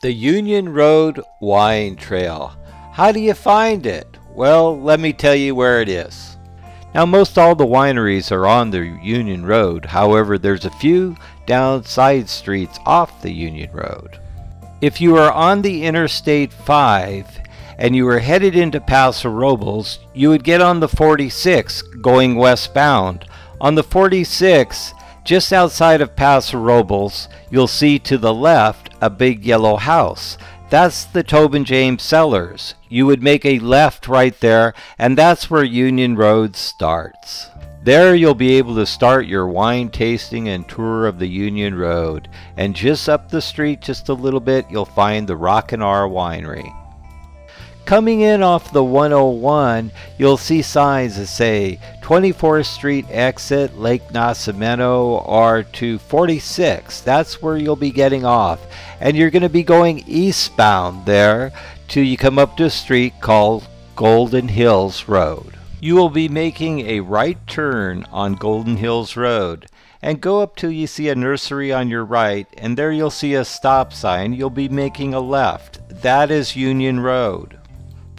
The Union Road Wine Trail. How do you find it? Well, let me tell you where it is. Now, most all the wineries are on the Union Road. However, there's a few down side streets off the Union Road. If you are on the Interstate 5 and you are headed into Paso Robles, you would get on the 46 going westbound. On the 46, just outside of Paso Robles, you'll see to the left a big yellow house. That's the Tobin James Cellars. You would make a left right there, and that's where Union Road starts. There you'll be able to start your wine tasting and tour of the Union Road. And just up the street just a little bit, you'll find the Rockin' R Winery. Coming in off the 101, you'll see signs that say 24th Street exit Lake Nacimiento or to 46. That's where you'll be getting off. And you're going to be going eastbound there till you come up to a street called Golden Hills Road. You will be making a right turn on Golden Hills Road and go up till you see a nursery on your right and there you'll see a stop sign. You'll be making a left. That is Union Road.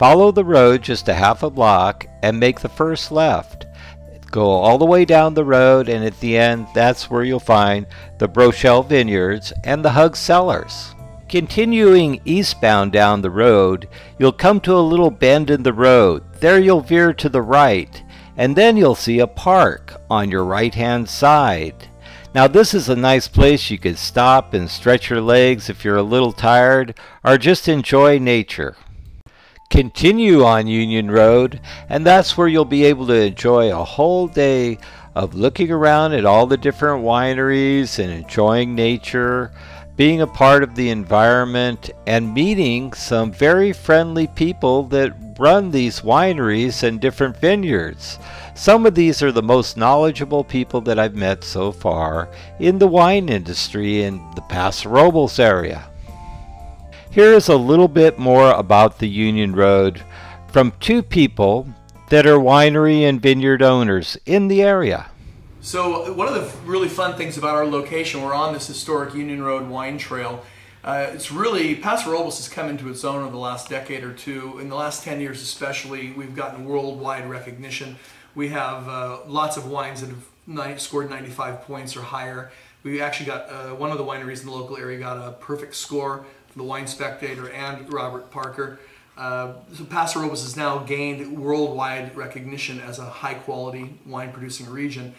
Follow the road just a half a block and make the first left. Go all the way down the road, and at the end, that's where you'll find the Brochelle Vineyards and the Hug Cellars. Continuing eastbound down the road, you'll come to a little bend in the road. There you'll veer to the right, and then you'll see a park on your right hand side. Now, this is a nice place you could stop and stretch your legs if you're a little tired, or just enjoy nature continue on Union Road, and that's where you'll be able to enjoy a whole day of looking around at all the different wineries and enjoying nature, being a part of the environment, and meeting some very friendly people that run these wineries and different vineyards. Some of these are the most knowledgeable people that I've met so far in the wine industry in the Paso Robles area. Here is a little bit more about the Union Road from two people that are winery and vineyard owners in the area. So one of the really fun things about our location, we're on this historic Union Road wine trail. Uh, it's really, Paso Robles has come into its own over the last decade or two. In the last 10 years especially, we've gotten worldwide recognition. We have uh, lots of wines that have scored 95 points or higher. We actually got, uh, one of the wineries in the local area got a perfect score from the Wine Spectator and Robert Parker. Uh, so Paso Robles has now gained worldwide recognition as a high quality wine producing region.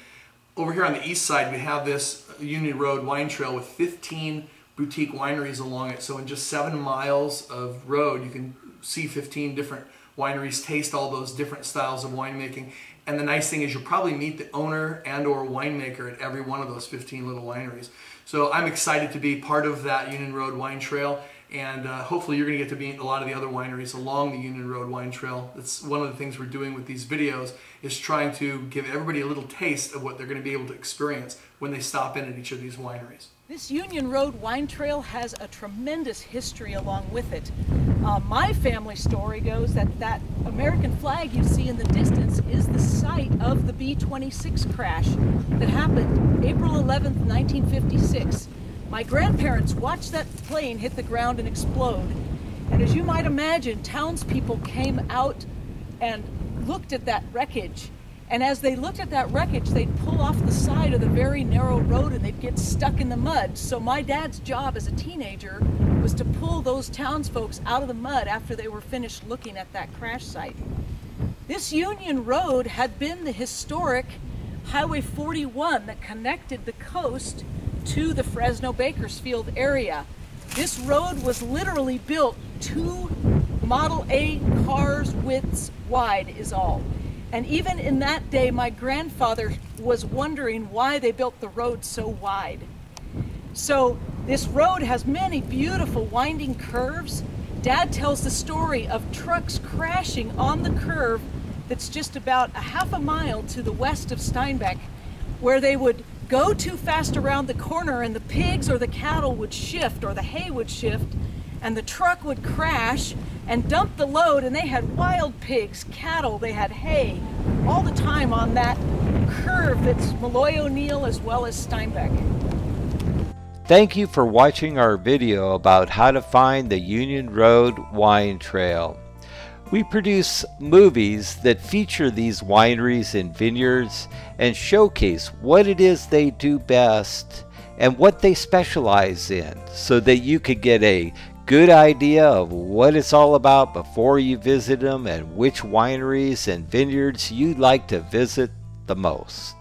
Over here on the east side we have this Union Road wine trail with 15 boutique wineries along it. So in just seven miles of road you can see 15 different wineries, taste all those different styles of winemaking. And the nice thing is you'll probably meet the owner and or winemaker at every one of those 15 little wineries. So I'm excited to be part of that Union Road Wine Trail and uh, hopefully you're going to get to meet a lot of the other wineries along the Union Road Wine Trail. That's one of the things we're doing with these videos is trying to give everybody a little taste of what they're going to be able to experience when they stop in at each of these wineries. This Union Road Wine Trail has a tremendous history along with it. Uh, my family story goes that that American flag you see in the distance is the site of the B-26 crash that happened April 11th, 1956. My grandparents watched that plane hit the ground and explode. And as you might imagine, townspeople came out and looked at that wreckage. And as they looked at that wreckage, they'd pull off the side of the very narrow road and they'd get stuck in the mud. So my dad's job as a teenager was to pull those townsfolk out of the mud after they were finished looking at that crash site. This Union Road had been the historic Highway 41 that connected the coast to the Fresno Bakersfield area. This road was literally built two Model A cars widths wide is all. And even in that day, my grandfather was wondering why they built the road so wide. So this road has many beautiful winding curves. Dad tells the story of trucks crashing on the curve that's just about a half a mile to the west of Steinbeck, where they would go too fast around the corner and the pigs or the cattle would shift or the hay would shift and the truck would crash and dump the load and they had wild pigs, cattle, they had hay all the time on that curve that's Malloy O'Neill as well as Steinbeck. Thank you for watching our video about how to find the Union Road Wine Trail. We produce movies that feature these wineries and vineyards and showcase what it is they do best and what they specialize in so that you could get a good idea of what it's all about before you visit them and which wineries and vineyards you'd like to visit the most.